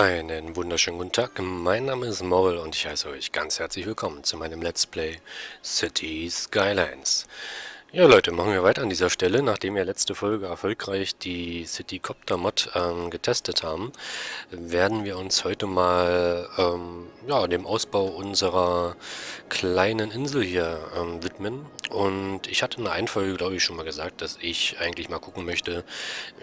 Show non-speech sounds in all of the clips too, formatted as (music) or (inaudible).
Einen wunderschönen guten Tag, mein Name ist Morrel und ich heiße euch ganz herzlich willkommen zu meinem Let's Play City Skylines. Ja Leute, machen wir weiter an dieser Stelle, nachdem wir letzte Folge erfolgreich die Citycopter Mod ähm, getestet haben, werden wir uns heute mal ähm, ja, dem Ausbau unserer kleinen Insel hier ähm, widmen. Und ich hatte in der einen Folge, glaube ich, schon mal gesagt, dass ich eigentlich mal gucken möchte,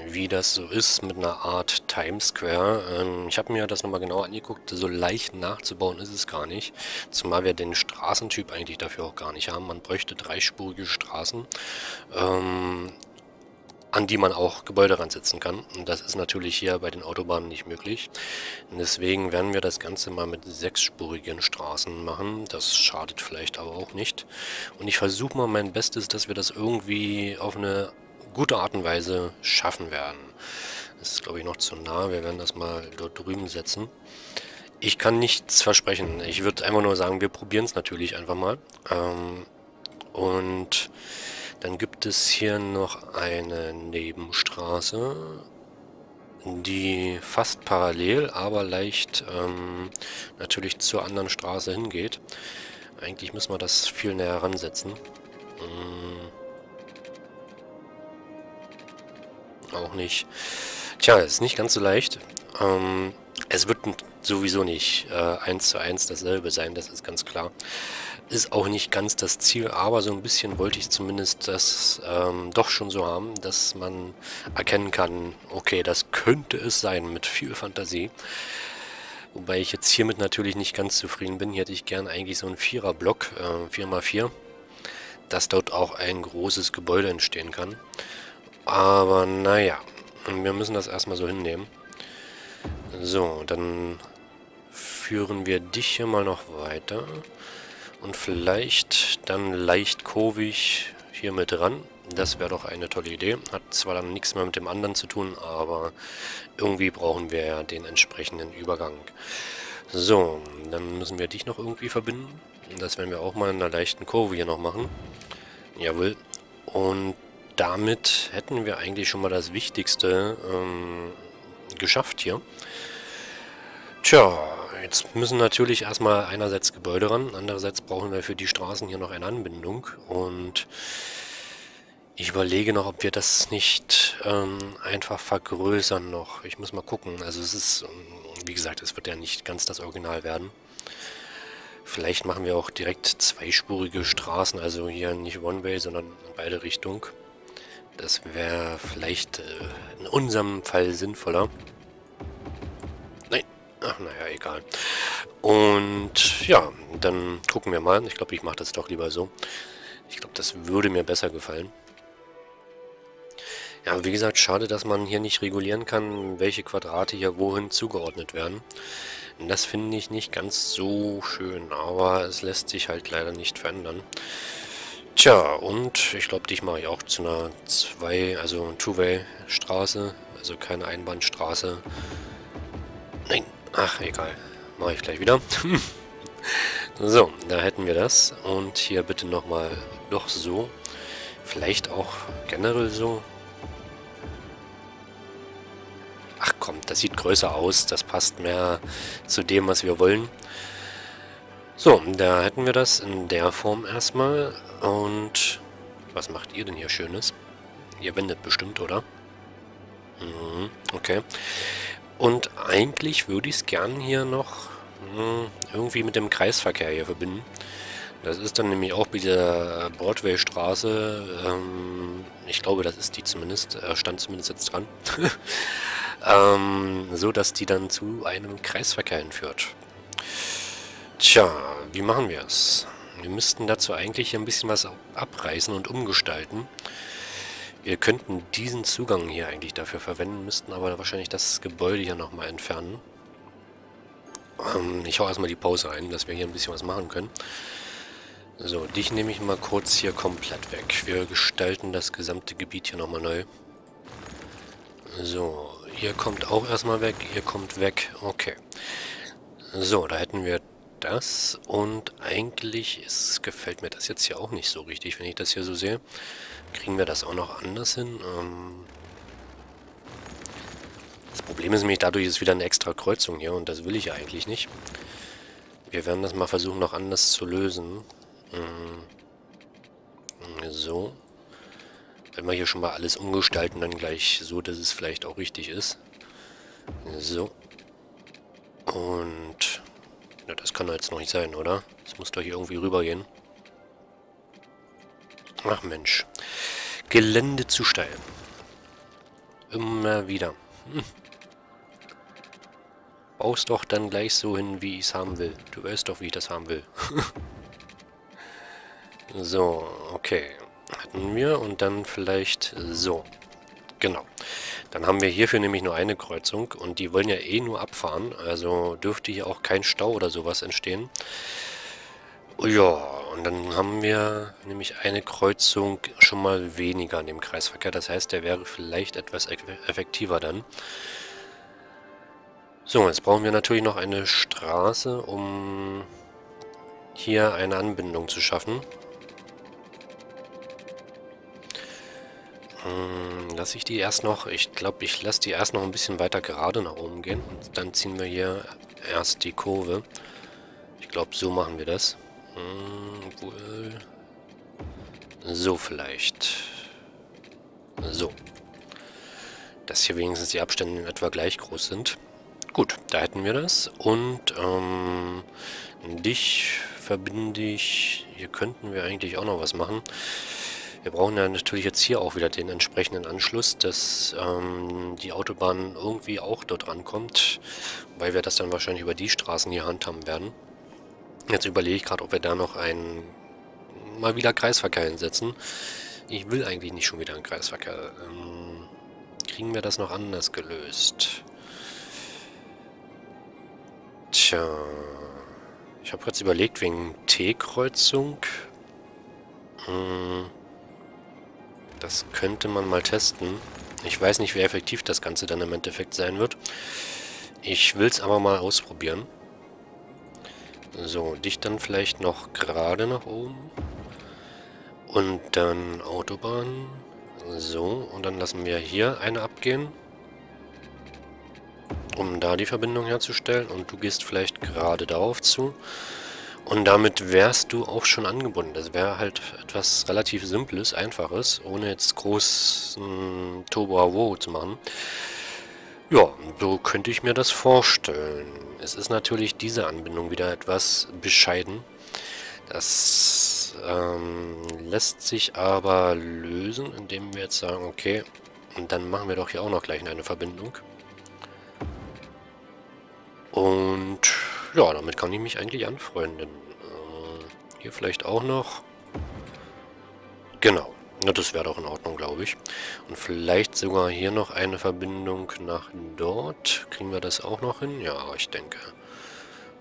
wie das so ist mit einer Art Times Square. Ähm, ich habe mir das nochmal genau angeguckt, so leicht nachzubauen ist es gar nicht. Zumal wir den Straßentyp eigentlich dafür auch gar nicht haben. Man bräuchte dreispurige Straßen. Ähm, an die man auch Gebäude ransetzen kann. Und das ist natürlich hier bei den Autobahnen nicht möglich. Und deswegen werden wir das Ganze mal mit sechsspurigen Straßen machen. Das schadet vielleicht aber auch nicht. Und ich versuche mal mein Bestes, dass wir das irgendwie auf eine gute Art und Weise schaffen werden. Das ist, glaube ich, noch zu nah. Wir werden das mal dort drüben setzen. Ich kann nichts versprechen. Ich würde einfach nur sagen, wir probieren es natürlich einfach mal. Ähm, und dann gibt es hier noch eine Nebenstraße, die fast parallel, aber leicht ähm, natürlich zur anderen Straße hingeht. Eigentlich müssen wir das viel näher ransetzen. Hm. Auch nicht. Tja, ist nicht ganz so leicht. Ähm, es wird sowieso nicht äh, eins zu eins dasselbe sein, das ist ganz klar. Ist auch nicht ganz das Ziel, aber so ein bisschen wollte ich zumindest das ähm, doch schon so haben, dass man erkennen kann, okay, das könnte es sein mit viel Fantasie. Wobei ich jetzt hiermit natürlich nicht ganz zufrieden bin. Hier hätte ich gern eigentlich so einen Vierer-Block, äh, 4x4, dass dort auch ein großes Gebäude entstehen kann. Aber naja, wir müssen das erstmal so hinnehmen. So, dann führen wir dich hier mal noch weiter. Und vielleicht dann leicht kurvig hier mit dran. Das wäre doch eine tolle Idee. Hat zwar dann nichts mehr mit dem anderen zu tun, aber irgendwie brauchen wir ja den entsprechenden Übergang. So, dann müssen wir dich noch irgendwie verbinden. Das werden wir auch mal in einer leichten Kurve hier noch machen. Jawohl. Und damit hätten wir eigentlich schon mal das Wichtigste ähm, geschafft hier. Tja, jetzt müssen natürlich erstmal einerseits Gebäude ran, andererseits brauchen wir für die Straßen hier noch eine Anbindung und ich überlege noch, ob wir das nicht ähm, einfach vergrößern noch. Ich muss mal gucken. Also es ist, ähm, wie gesagt, es wird ja nicht ganz das Original werden. Vielleicht machen wir auch direkt zweispurige Straßen, also hier nicht One-Way, sondern in beide Richtungen. Das wäre vielleicht äh, in unserem Fall sinnvoller. Egal. Und ja, dann gucken wir mal. Ich glaube, ich mache das doch lieber so. Ich glaube, das würde mir besser gefallen. Ja, wie gesagt, schade, dass man hier nicht regulieren kann, welche Quadrate hier wohin zugeordnet werden. Das finde ich nicht ganz so schön, aber es lässt sich halt leider nicht verändern. Tja, und ich glaube, dich mache ich auch zu einer 2, also Two-Way-Straße, also keine Einbahnstraße. Nein, Ach, egal. Mache ich gleich wieder. (laughs) so, da hätten wir das. Und hier bitte nochmal doch so. Vielleicht auch generell so. Ach komm, das sieht größer aus. Das passt mehr zu dem, was wir wollen. So, da hätten wir das in der Form erstmal. Und was macht ihr denn hier Schönes? Ihr wendet bestimmt, oder? Mhm, okay. Und eigentlich würde ich es gern hier noch mh, hm, irgendwie mit dem Kreisverkehr hier verbinden. Das ist dann nämlich auch bei der Broadway-Straße, ähm, ich glaube, das ist die zumindest, äh, stand zumindest jetzt dran, (laughs) ähm, so dass die dann zu einem Kreisverkehr hinführt. Tja, wie machen wir es? Wir müssten dazu eigentlich ein bisschen was abreißen und umgestalten. Wir könnten diesen Zugang hier eigentlich dafür verwenden, müssten aber wahrscheinlich das Gebäude hier nochmal entfernen. Ähm, ich hau erstmal die Pause ein, dass wir hier ein bisschen was machen können. So, dich nehme ich mal kurz hier komplett weg. Wir gestalten das gesamte Gebiet hier nochmal neu. So, ihr kommt auch erstmal weg, ihr kommt weg. Okay. So, da hätten wir das. Und eigentlich ist, gefällt mir das jetzt hier auch nicht so richtig, wenn ich das hier so sehe. Kriegen wir das auch noch anders hin? Ähm das Problem ist nämlich, dadurch ist wieder eine extra Kreuzung hier und das will ich eigentlich nicht. Wir werden das mal versuchen, noch anders zu lösen. Hm. So. Wenn wir hier schon mal alles umgestalten, dann gleich so, dass es vielleicht auch richtig ist. So. Und... Ja, das kann jetzt noch nicht sein, oder? Das muss doch hier irgendwie rübergehen. Ach Mensch. Gelände zu steil. Immer wieder. Hm. Baust doch dann gleich so hin, wie ich es haben will. Du weißt doch, wie ich das haben will. (laughs) so, okay. Hatten wir und dann vielleicht so. Genau. Dann haben wir hierfür nämlich nur eine Kreuzung und die wollen ja eh nur abfahren. Also dürfte hier auch kein Stau oder sowas entstehen. Ja, und dann haben wir nämlich eine Kreuzung schon mal weniger in dem Kreisverkehr. Das heißt, der wäre vielleicht etwas effektiver dann. So, jetzt brauchen wir natürlich noch eine Straße, um hier eine Anbindung zu schaffen. Hm, lasse ich die erst noch, ich glaube, ich lasse die erst noch ein bisschen weiter gerade nach oben gehen. Und dann ziehen wir hier erst die Kurve. Ich glaube, so machen wir das. Hm. So vielleicht. So. Dass hier wenigstens die Abstände in etwa gleich groß sind. Gut, da hätten wir das. Und ähm, dich verbinde ich... Hier könnten wir eigentlich auch noch was machen. Wir brauchen ja natürlich jetzt hier auch wieder den entsprechenden Anschluss, dass ähm, die Autobahn irgendwie auch dort rankommt, weil wir das dann wahrscheinlich über die Straßen hier handhaben werden. Jetzt überlege ich gerade, ob wir da noch einen mal wieder Kreisverkehr hinsetzen. Ich will eigentlich nicht schon wieder einen Kreisverkehr. Ähm, kriegen wir das noch anders gelöst? Tja, ich habe jetzt überlegt wegen T-Kreuzung. Hm. Das könnte man mal testen. Ich weiß nicht, wie effektiv das Ganze dann im Endeffekt sein wird. Ich will es aber mal ausprobieren. So, dich dann vielleicht noch gerade nach oben. Und dann Autobahn. So, und dann lassen wir hier eine abgehen. Um da die Verbindung herzustellen. Und du gehst vielleicht gerade darauf zu. Und damit wärst du auch schon angebunden. Das wäre halt etwas relativ Simples, Einfaches, ohne jetzt großen Turbo zu machen. Ja, so könnte ich mir das vorstellen. Es ist natürlich diese Anbindung wieder etwas bescheiden. Das ähm, lässt sich aber lösen, indem wir jetzt sagen, okay, und dann machen wir doch hier auch noch gleich eine Verbindung. Und ja, damit kann ich mich eigentlich anfreunden. Äh, hier vielleicht auch noch. Genau. Ja, das wäre doch in Ordnung, glaube ich. Und vielleicht sogar hier noch eine Verbindung nach dort. Kriegen wir das auch noch hin? Ja, ich denke.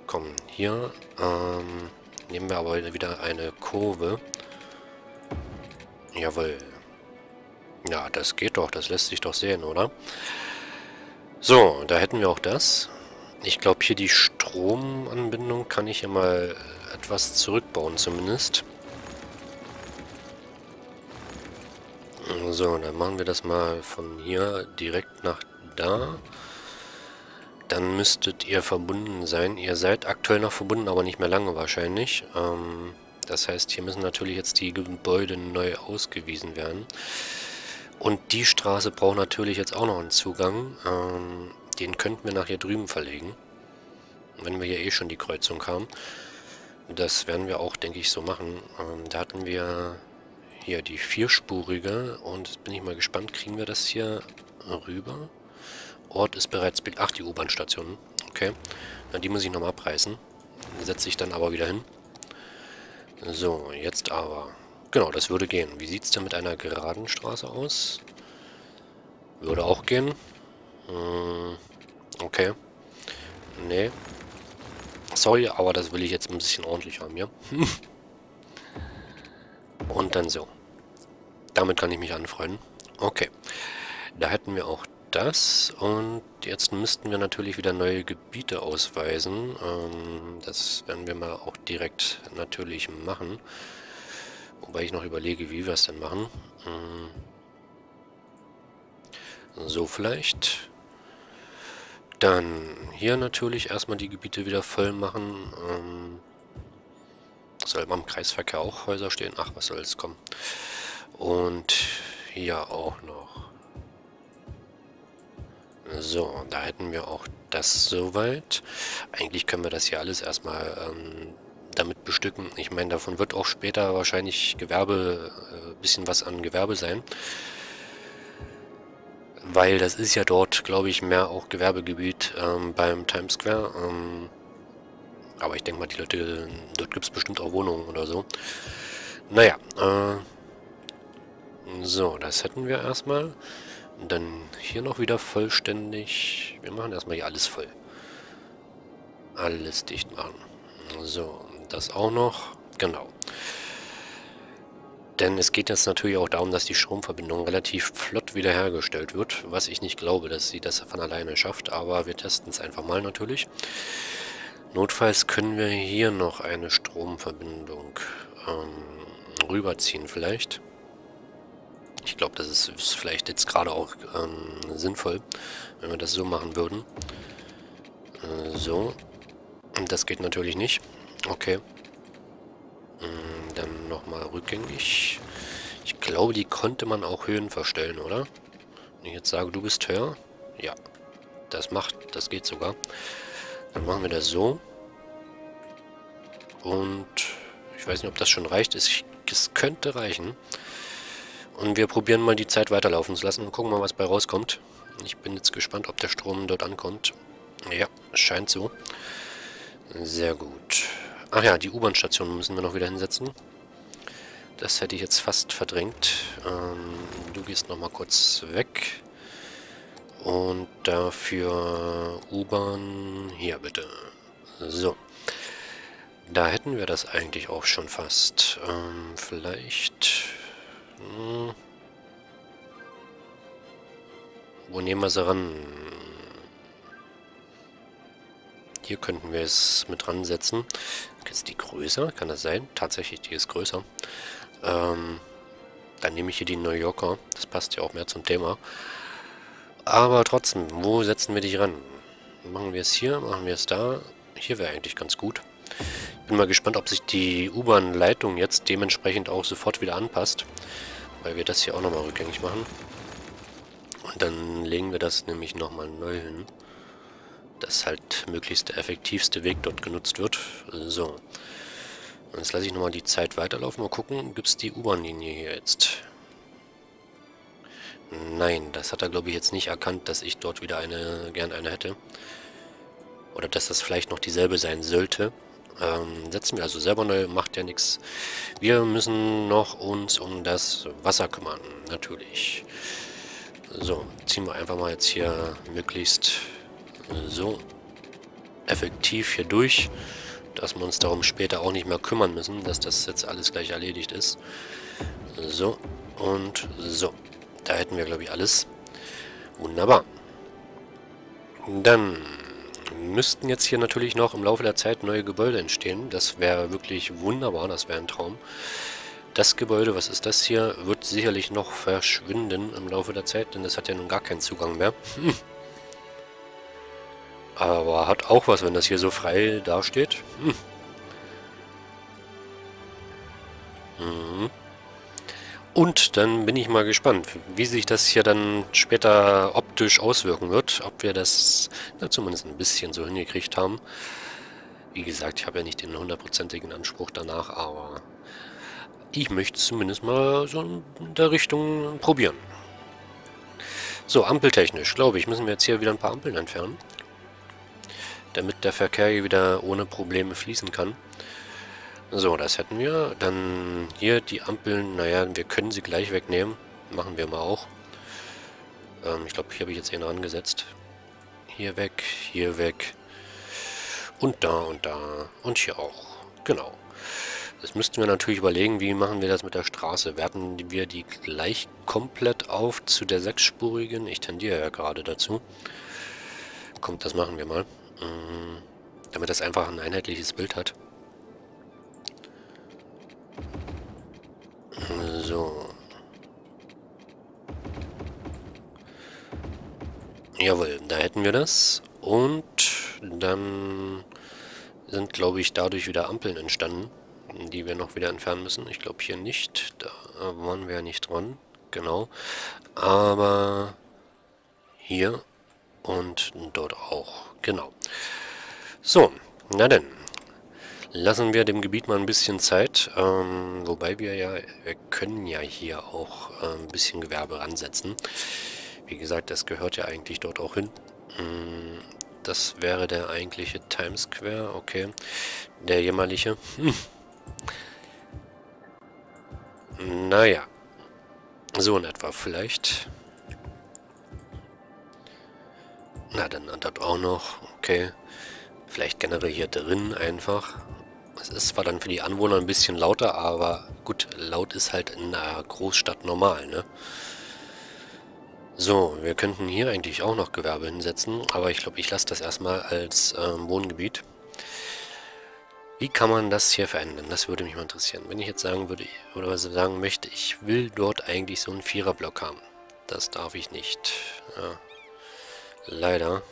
Komm, hier ähm, nehmen wir aber wieder eine Kurve. Jawohl. Ja, das geht doch. Das lässt sich doch sehen, oder? So, da hätten wir auch das. Ich glaube, hier die Stromanbindung kann ich hier mal etwas zurückbauen zumindest. So, dann machen wir das mal von hier direkt nach da. Dann müsstet ihr verbunden sein. Ihr seid aktuell noch verbunden, aber nicht mehr lange wahrscheinlich. Ähm, das heißt, hier müssen natürlich jetzt die Gebäude neu ausgewiesen werden. Und die Straße braucht natürlich jetzt auch noch einen Zugang. Ähm, den könnten wir nach hier drüben verlegen. Wenn wir hier eh schon die Kreuzung haben. Das werden wir auch, denke ich, so machen. Ähm, da hatten wir hier die vierspurige. Und jetzt bin ich mal gespannt, kriegen wir das hier rüber? Ort ist bereits... Ach, die U-Bahn-Station. Okay. Na, die muss ich nochmal abreißen. Setze ich dann aber wieder hin. So, jetzt aber. Genau, das würde gehen. Wie sieht es denn mit einer geraden Straße aus? Würde auch gehen. Hm, okay. Nee. Sorry, aber das will ich jetzt ein bisschen ordentlich haben, ja? (laughs) Und dann so. Damit kann ich mich anfreunden. Okay. Da hätten wir auch das. Und jetzt müssten wir natürlich wieder neue Gebiete ausweisen. Ähm, das werden wir mal auch direkt natürlich machen. Wobei ich noch überlege, wie wir es denn machen. Ähm, so vielleicht. Dann hier natürlich erstmal die Gebiete wieder voll machen. Ähm, soll beim Kreisverkehr auch Häuser stehen? Ach, was soll's, kommen. Und hier auch noch. So, da hätten wir auch das soweit. Eigentlich können wir das hier alles erstmal ähm, damit bestücken. Ich meine, davon wird auch später wahrscheinlich Gewerbe, äh, bisschen was an Gewerbe sein. Weil das ist ja dort, glaube ich, mehr auch Gewerbegebiet ähm, beim Times Square. Ähm, aber ich denke mal, die Leute, dort gibt es bestimmt auch Wohnungen oder so. Naja, äh, so, das hätten wir erstmal. Und dann hier noch wieder vollständig. Wir machen erstmal hier alles voll. Alles dicht machen. So, das auch noch. Genau. Denn es geht jetzt natürlich auch darum, dass die Stromverbindung relativ flott wiederhergestellt wird, was ich nicht glaube, dass sie das von alleine schafft, aber wir testen es einfach mal natürlich. Notfalls können wir hier noch eine Stromverbindung ähm, rüberziehen vielleicht. Ich glaube, das ist, ist, vielleicht jetzt gerade auch ähm, sinnvoll, wenn wir das so machen würden. Äh, so. Und das geht natürlich nicht. Okay. Nochmal rückgängig. Ich glaube, die konnte man auch Höhen verstellen, oder? Wenn ich jetzt sage, du bist höher. Ja. Das macht, das geht sogar. Dann machen wir das so. Und ich weiß nicht, ob das schon reicht. Es, es könnte reichen. Und wir probieren mal die Zeit weiterlaufen zu lassen und gucken mal, was bei rauskommt. Ich bin jetzt gespannt, ob der Strom dort ankommt. Ja, scheint so. Sehr gut. Ach ja, die U-Bahn-Station müssen wir noch wieder hinsetzen. Das hätte ich jetzt fast verdrängt. Ähm, du gehst nochmal kurz weg. Und dafür U-Bahn hier bitte. So. Da hätten wir das eigentlich auch schon fast. Ähm, vielleicht... Hm, wo nehmen wir sie ran? Hier könnten wir es mit dran setzen. Ist die größer? Kann das sein? Tatsächlich, die ist größer. Ähm, dann nehme ich hier die New Yorker. Das passt ja auch mehr zum Thema. Aber trotzdem, wo setzen wir dich ran? Machen wir es hier? Machen wir es da? Hier wäre eigentlich ganz gut. Bin mal gespannt, ob sich die U-Bahn-Leitung jetzt dementsprechend auch sofort wieder anpasst. Weil wir das hier auch nochmal rückgängig machen. Und dann legen wir das nämlich nochmal neu hin dass halt möglichst der effektivste Weg dort genutzt wird. So. Jetzt lasse ich nochmal die Zeit weiterlaufen. Mal gucken, gibt es die U-Bahn-Linie hier jetzt? Nein, das hat er glaube ich jetzt nicht erkannt, dass ich dort wieder eine, gern eine hätte. Oder dass das vielleicht noch dieselbe sein sollte. Ähm, setzen wir also selber neu, macht ja nichts. Wir müssen noch uns um das Wasser kümmern, natürlich. So, ziehen wir einfach mal jetzt hier möglichst so effektiv hier durch, dass wir uns darum später auch nicht mehr kümmern müssen, dass das jetzt alles gleich erledigt ist. So und so. Da hätten wir, glaube ich, alles. Wunderbar. Dann müssten jetzt hier natürlich noch im Laufe der Zeit neue Gebäude entstehen. Das wäre wirklich wunderbar, das wäre ein Traum. Das Gebäude, was ist das hier, wird sicherlich noch verschwinden im Laufe der Zeit, denn das hat ja nun gar keinen Zugang mehr. (laughs) Aber hat auch was, wenn das hier so frei dasteht. Hm. Mhm. Und dann bin ich mal gespannt, wie sich das hier dann später optisch auswirken wird. Ob wir das na, zumindest ein bisschen so hingekriegt haben. Wie gesagt, ich habe ja nicht den hundertprozentigen Anspruch danach, aber ich möchte zumindest mal so in der Richtung probieren. So, ampeltechnisch, glaube ich, müssen wir jetzt hier wieder ein paar Ampeln entfernen damit der Verkehr hier wieder ohne Probleme fließen kann. So, das hätten wir. Dann hier die Ampeln, naja, wir können sie gleich wegnehmen. Machen wir mal auch. Ähm, ich glaube, hier habe ich jetzt einen angesetzt. Hier weg, hier weg. Und da und da. Und hier auch. Genau. Das müssten wir natürlich überlegen, wie machen wir das mit der Straße. Werten wir die gleich komplett auf zu der sechsspurigen? Ich tendiere ja gerade dazu. Kommt, das machen wir mal. Mm, damit das einfach ein einheitliches Bild hat. So. Jawohl, da hätten wir das. Und dann sind, glaube ich, dadurch wieder Ampeln entstanden, die wir noch wieder entfernen müssen. Ich glaube hier nicht. Da waren wir nicht dran. Genau. Aber hier und dort auch. Genau. So, na denn. Lassen wir dem Gebiet mal ein bisschen Zeit. Ähm, wobei wir ja, wir können ja hier auch äh, ein bisschen Gewerbe ransetzen. Wie gesagt, das gehört ja eigentlich dort auch hin. Mm, das wäre der eigentliche Times Square, okay. Der jämmerliche. Hm. Naja. So in etwa vielleicht. Na, dann das auch noch. Okay. Vielleicht generell hier drin einfach. Es ist zwar dann für die Anwohner ein bisschen lauter, aber gut, laut ist halt in einer Großstadt normal, ne? So, wir könnten hier eigentlich auch noch Gewerbe hinsetzen, aber ich glaube, ich lasse das erstmal als ähm, Wohngebiet. Wie kann man das hier verändern? Das würde mich mal interessieren. Wenn ich jetzt sagen würde, oder sagen möchte, ich will dort eigentlich so einen Viererblock haben. Das darf ich nicht. Ja. Leider.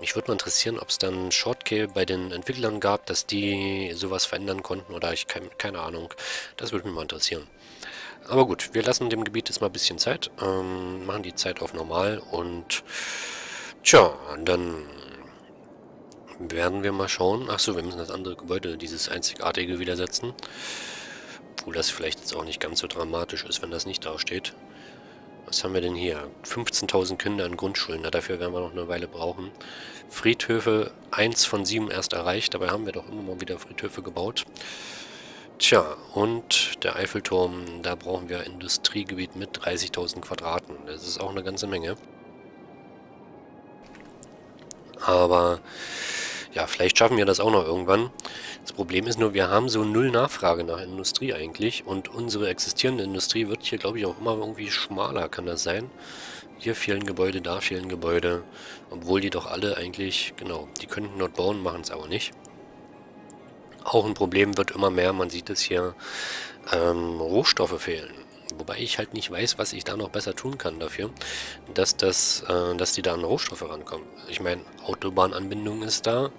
Mich würde mal interessieren, ob es dann Shortkey bei den Entwicklern gab, dass die sowas verändern konnten oder ich keine, keine Ahnung. Das würde mich mal interessieren. Aber gut, wir lassen dem Gebiet jetzt mal ein bisschen Zeit, ähm, machen die Zeit auf normal und tja, dann werden wir mal schauen. Achso, wir müssen das andere Gebäude, dieses einzigartige, widersetzen. Obwohl das vielleicht jetzt auch nicht ganz so dramatisch ist, wenn das nicht da steht. Was haben wir denn hier? 15.000 Kinder in Grundschulen. Na, dafür werden wir noch eine Weile brauchen. Friedhöfe, 1 von 7 erst erreicht. Dabei haben wir doch immer mal wieder Friedhöfe gebaut. Tja, und der Eiffelturm, da brauchen wir Industriegebiet mit 30.000 Quadraten. Das ist auch eine ganze Menge. Aber ja, vielleicht schaffen wir das auch noch irgendwann. Das Problem ist nur, wir haben so null Nachfrage nach Industrie eigentlich. Und unsere existierende Industrie wird hier, glaube ich, auch immer irgendwie schmaler, kann das sein? Hier fehlen Gebäude, da fehlen Gebäude. Obwohl die doch alle eigentlich, genau, die könnten dort bauen, machen es aber nicht auch ein Problem wird immer mehr, man sieht es hier, ähm, Rohstoffe fehlen. Wobei ich halt nicht weiß, was ich da noch besser tun kann dafür, dass das, äh, dass die da an Rohstoffe rankommen. Ich meine, Autobahnanbindung ist da,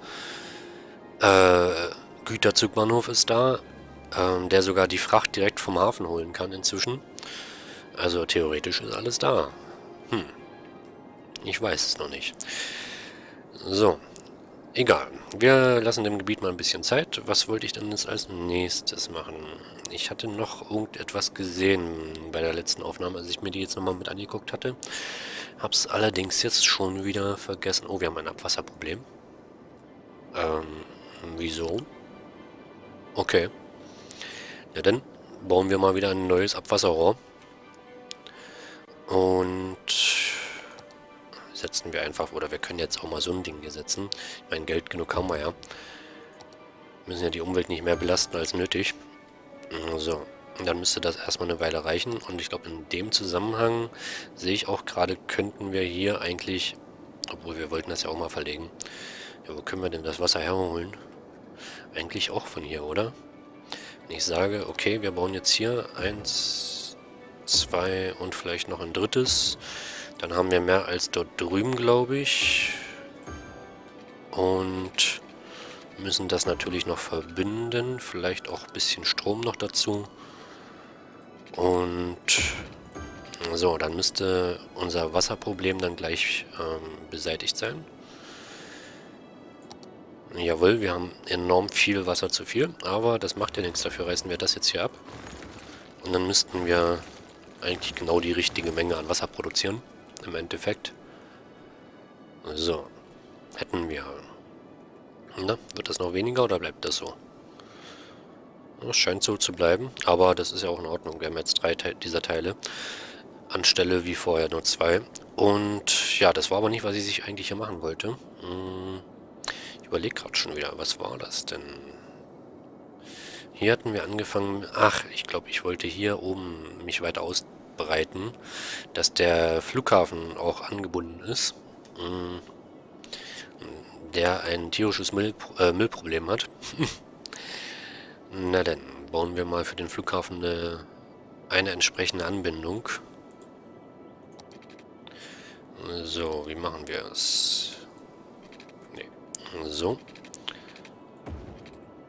äh, Güterzugbahnhof ist da, äh, der sogar die Fracht direkt vom Hafen holen kann inzwischen. Also theoretisch ist alles da. Hm. Ich weiß es noch nicht. So, Egal. Wir lassen dem Gebiet mal ein bisschen Zeit. Was wollte ich denn jetzt als nächstes machen? Ich hatte noch irgendetwas gesehen bei der letzten Aufnahme, als ich mir die jetzt nochmal mit angeguckt hatte. Hab's allerdings jetzt schon wieder vergessen. Oh, wir haben ein Abwasserproblem. Ähm, wieso? Okay. Ja, dann bauen wir mal wieder ein neues Abwasserrohr. Und setzen wir einfach, oder wir können jetzt auch mal so ein Ding hier setzen. Ich meine, Geld genug haben wir ja. Wir müssen ja die Umwelt nicht mehr belasten als nötig. So, dann müsste das erstmal eine Weile reichen. Und ich glaube, in dem Zusammenhang sehe ich auch gerade, könnten wir hier eigentlich, obwohl wir wollten das ja auch mal verlegen. Ja, wo können wir denn das Wasser herholen? Eigentlich auch von hier, oder? Wenn ich sage, okay, wir bauen jetzt hier eins, zwei und vielleicht noch ein drittes. Dann haben wir mehr als dort drüben, glaube ich. Und müssen das natürlich noch verbinden. Vielleicht auch ein bisschen Strom noch dazu. Und so, dann müsste unser Wasserproblem dann gleich ähm, beseitigt sein. Jawohl, wir haben enorm viel Wasser zu viel, aber das macht ja nichts. Dafür reißen wir das jetzt hier ab. Und dann müssten wir eigentlich genau die richtige Menge an Wasser produzieren im Endeffekt. So. Hätten wir. Na, wird das noch weniger oder bleibt das so? Das scheint so zu bleiben, aber das ist ja auch in Ordnung. Wir haben jetzt drei Te dieser Teile anstelle wie vorher nur zwei. Und ja, das war aber nicht, was ich eigentlich hier machen wollte. Hm, ich überlege gerade schon wieder, was war das denn? Hier hatten wir angefangen... Ach, ich glaube, ich wollte hier oben mich weiter aus bereiten, dass der Flughafen auch angebunden ist, mm, der ein tierisches Müll, äh, Müllproblem hat. (laughs) Na dann, bauen wir mal für den Flughafen eine, eine entsprechende Anbindung. So, wie machen wir es? Nee. So.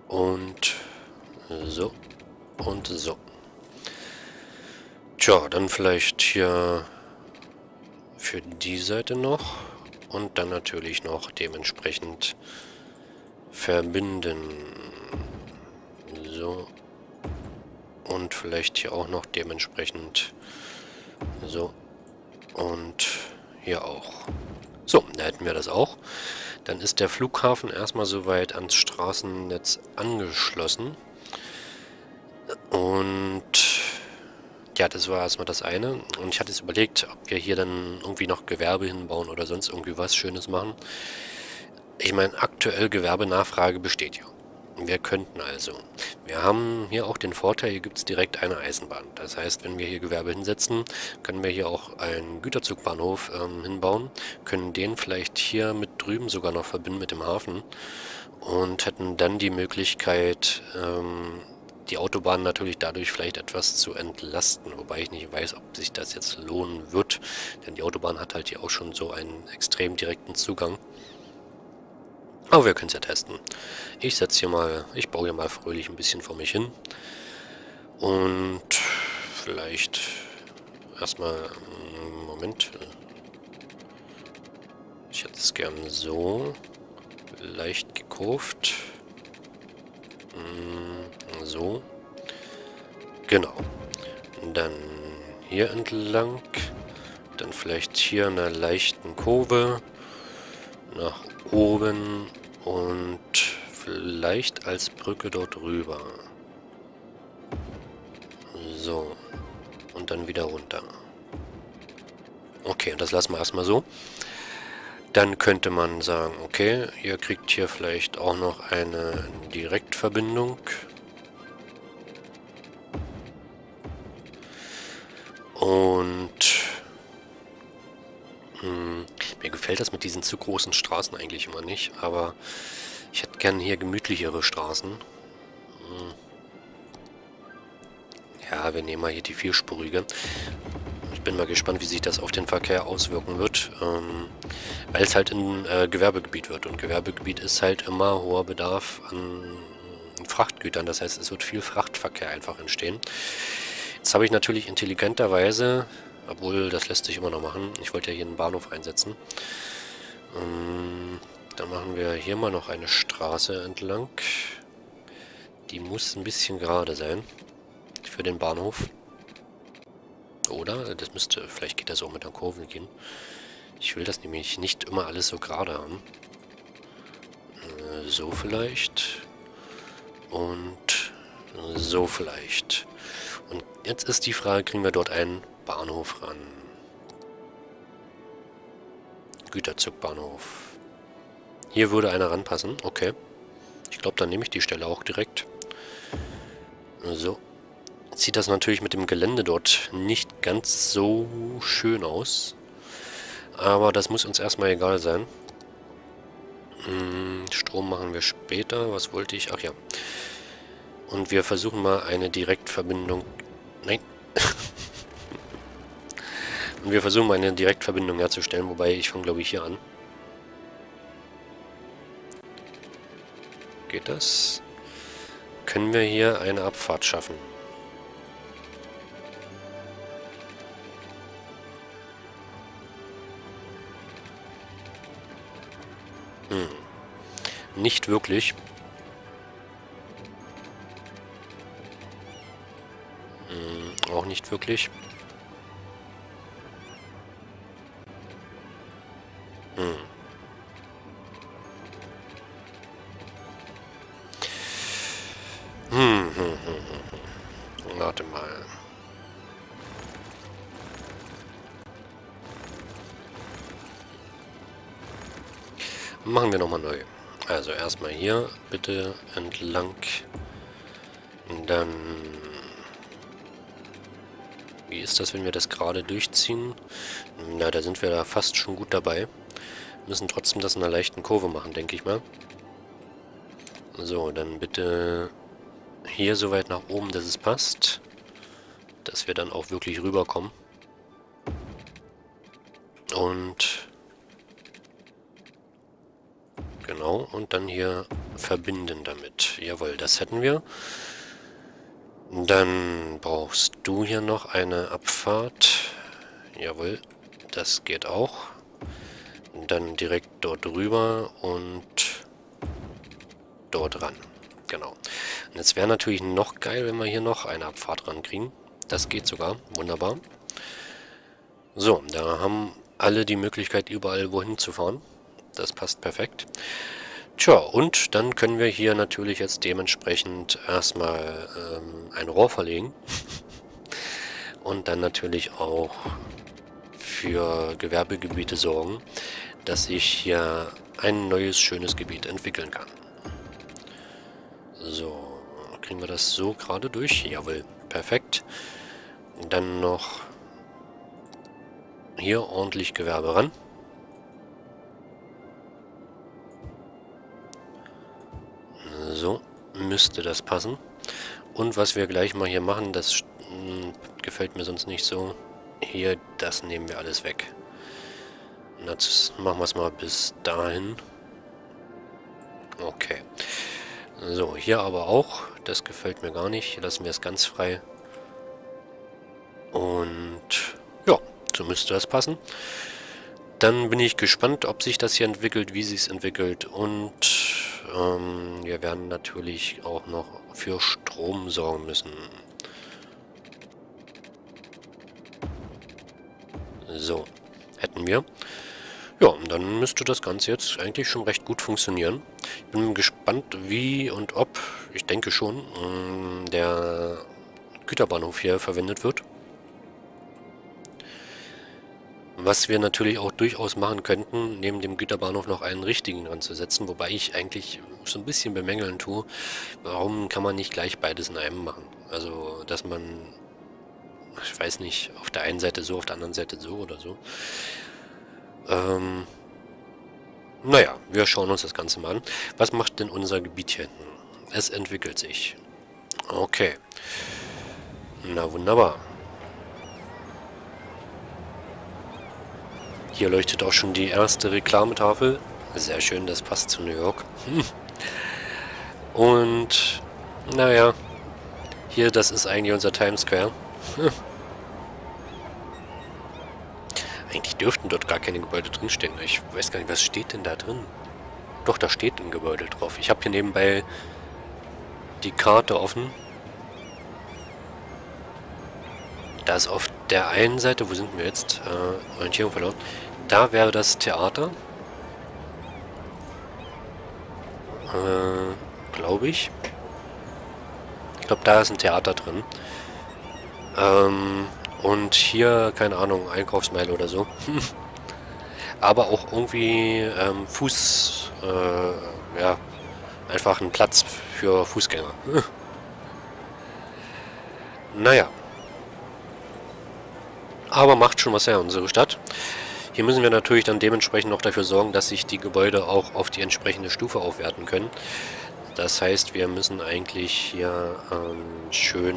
Und so. Und so. Tja, dann vielleicht hier für die Seite noch. Und dann natürlich noch dementsprechend verbinden. So. Und vielleicht hier auch noch dementsprechend so. Und hier auch. So, da hätten wir das auch. Dann ist der Flughafen erstmal soweit ans Straßennetz angeschlossen. Und ja, das war erstmal das eine. Und ich hatte es überlegt, ob wir hier dann irgendwie noch Gewerbe hinbauen oder sonst irgendwie was Schönes machen. Ich meine, aktuell Gewerbenachfrage besteht ja. Wir könnten also. Wir haben hier auch den Vorteil, hier gibt es direkt eine Eisenbahn. Das heißt, wenn wir hier Gewerbe hinsetzen, können wir hier auch einen Güterzugbahnhof ähm, hinbauen, können den vielleicht hier mit drüben sogar noch verbinden mit dem Hafen und hätten dann die Möglichkeit, ähm, die Autobahn natürlich dadurch vielleicht etwas zu entlasten, wobei ich nicht weiß, ob sich das jetzt lohnen wird, denn die Autobahn hat halt hier auch schon so einen extrem direkten Zugang. Aber wir können es ja testen. Ich setze hier mal, ich baue hier mal fröhlich ein bisschen vor mich hin. Und vielleicht erstmal, hm, Moment. Ich hätte es gern so. Leicht gekurft. So. Genau. Dann hier entlang. Dann vielleicht hier einer leichten Kurve. Nach oben und vielleicht als Brücke dort rüber. So. Und dann wieder runter. Okay, und das lassen wir erstmal so. Dann könnte man sagen, okay, ihr kriegt hier vielleicht auch noch eine Direktverbindung. Und hm, mir gefällt das mit diesen zu großen Straßen eigentlich immer nicht, aber ich hätte gerne hier gemütlichere Straßen. Hm. Ja, wir nehmen mal hier die vierspurige. Ich bin mal gespannt, wie sich das auf den Verkehr auswirken wird, ähm, weil es halt ein äh, Gewerbegebiet wird. Und Gewerbegebiet ist halt immer hoher Bedarf an Frachtgütern. Das heißt, es wird viel Frachtverkehr einfach entstehen. Jetzt habe ich natürlich intelligenterweise obwohl, das lässt sich immer noch machen. Ich wollte ja hier einen Bahnhof einsetzen. Ähm, dann machen wir hier mal noch eine Straße entlang. Die muss ein bisschen gerade sein. Für den Bahnhof. Oder? Das müsste, vielleicht geht das auch mit der Kurve gehen. Ich will das nämlich nicht immer alles so gerade haben. Äh, so vielleicht. Und so vielleicht. Und jetzt ist die Frage, kriegen wir dort einen Bahnhof ran. Güterzugbahnhof. Hier würde einer ranpassen. Okay. Ich glaube, dann nehme ich die Stelle auch direkt. So. sieht das natürlich mit dem Gelände dort nicht ganz so schön aus. Aber das muss uns erstmal egal sein. Hm, Strom machen wir später. Was wollte ich? Ach ja. Und wir versuchen mal eine Direktverbindung... Nein. (laughs) Und wir versuchen mal eine Direktverbindung herzustellen, wobei ich fange glaube ich hier an. Geht das? Können wir hier eine Abfahrt schaffen? Hm. Nicht wirklich. Hm, auch nicht wirklich. Machen wir nochmal neu. Also erstmal hier bitte entlang. Dann... Wie ist das, wenn wir das gerade durchziehen? Na, da sind wir da fast schon gut dabei. Müssen trotzdem das in einer leichten Kurve machen, denke ich mal. So, dann bitte hier so weit nach oben, dass es passt. Dass wir dann auch wirklich rüberkommen. Und genau, und dann hier verbinden damit. Jawohl, das hätten wir. Dann brauchst du hier noch eine Abfahrt. Jawohl, das geht auch. Dann direkt dort drüber und dort ran. Genau. Und jetzt wäre natürlich noch geil, wenn wir hier noch eine Abfahrt rankriegen. Das geht sogar. Wunderbar. So, da haben alle die Möglichkeit, überall wohin zu fahren. Das passt perfekt. Tja, und dann können wir hier natürlich jetzt dementsprechend erstmal ähm, ein Rohr verlegen. und dann natürlich auch für Gewerbegebiete sorgen, dass sich hier ein neues, schönes Gebiet entwickeln kann. So, kriegen wir das so gerade durch? Jawohl, perfekt. Dann noch hier ordentlich Gewerbe ran. So, müsste das passen. Und was wir gleich mal hier machen, das hm, gefällt mir sonst nicht so. Hier, das nehmen wir alles weg. Jetzt machen wir es mal bis dahin. Okay. So, hier aber auch. Das gefällt mir gar nicht. Hier lassen wir es ganz frei. Und ja, so müsste das passen. Dann bin ich gespannt, ob sich das hier entwickelt, wie sich es entwickelt. Und ähm, wir werden natürlich auch noch für Strom sorgen müssen. So, hätten wir. Ja, und dann müsste das Ganze jetzt eigentlich schon recht gut funktionieren. Ich bin gespannt, wie und ob, ich denke schon, mm, der Güterbahnhof hier verwendet wird. Was wir natürlich auch durchaus machen könnten, neben dem Güterbahnhof noch einen richtigen anzusetzen, wobei ich eigentlich so ein bisschen bemängeln tue, warum kann man nicht gleich beides in einem machen? Also, dass man, ich weiß nicht, auf der einen Seite so, auf der anderen Seite so oder so. Ähm, naja, wir schauen uns das Ganze mal an. Was macht denn unser Gebiet hier hinten? Es entwickelt sich. Okay. Na wunderbar. Hier leuchtet auch schon die erste Reklametafel. Sehr schön, das passt zu New York. Hm. Und, naja, hier, das ist eigentlich unser Times Square. Hm. Eigentlich dürften dort gar keine Gebäude drinstehen. Ich weiß gar nicht, was steht denn da drin? Doch, da steht ein Gebäude drauf. Ich habe hier nebenbei die Karte offen. Da ist auf der einen Seite, wo sind wir jetzt? Äh, Orientierung verloren. Da wäre das Theater. Äh, glaube ich. Ich glaube, da ist ein Theater drin. Ähm, und hier, keine Ahnung, Einkaufsmeile oder so. (laughs) Aber auch irgendwie ähm, Fuß, äh, ja, einfach ein Platz für Fußgänger. (laughs) naja. Aber macht schon was her, unsere Stadt. Hier müssen wir natürlich dann dementsprechend noch dafür sorgen, dass sich die Gebäude auch auf die entsprechende Stufe aufwerten können. Das heißt, wir müssen eigentlich hier ähm, schön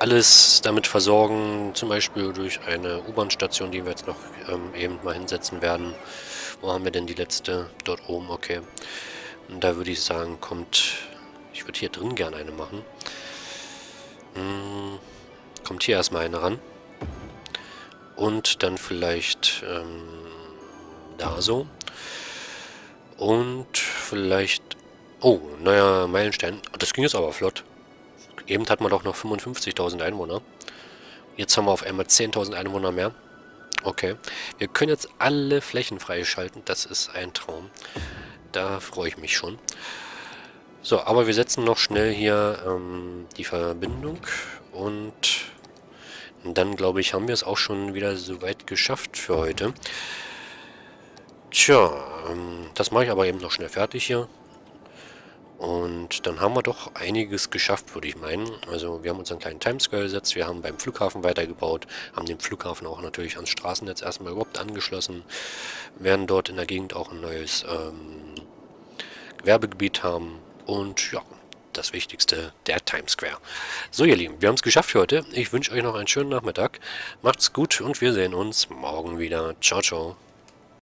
alles damit versorgen, zum Beispiel durch eine U-Bahn-Station, die wir jetzt noch ähm, eben mal hinsetzen werden. Wo haben wir denn die letzte? Dort oben, okay. Und da würde ich sagen, kommt... Ich würde hier drin gerne eine machen. Hm, kommt hier erstmal eine ran. Und dann vielleicht ähm, da so. Und vielleicht... Oh, naja, Meilenstein. Das ging jetzt aber flott. Eben hat man doch noch 55.000 Einwohner. Jetzt haben wir auf einmal 10.000 Einwohner mehr. Okay. Wir können jetzt alle Flächen freischalten. Das ist ein Traum. Da freue ich mich schon. So, aber wir setzen noch schnell hier ähm, die Verbindung. Und dann, glaube ich, haben wir es auch schon wieder soweit geschafft für heute. Tja, ähm, das mache ich aber eben noch schnell fertig hier. Und dann haben wir doch einiges geschafft, würde ich meinen. Also wir haben unseren kleinen Timescale gesetzt, wir haben beim Flughafen weitergebaut, haben den Flughafen auch natürlich ans Straßennetz erstmal überhaupt angeschlossen, werden dort in der Gegend auch ein neues ähm, Gewerbegebiet haben. Und ja, das Wichtigste, der Times Square. So ihr Lieben, wir haben es geschafft für heute. Ich wünsche euch noch einen schönen Nachmittag. Macht's gut und wir sehen uns morgen wieder. Ciao, ciao.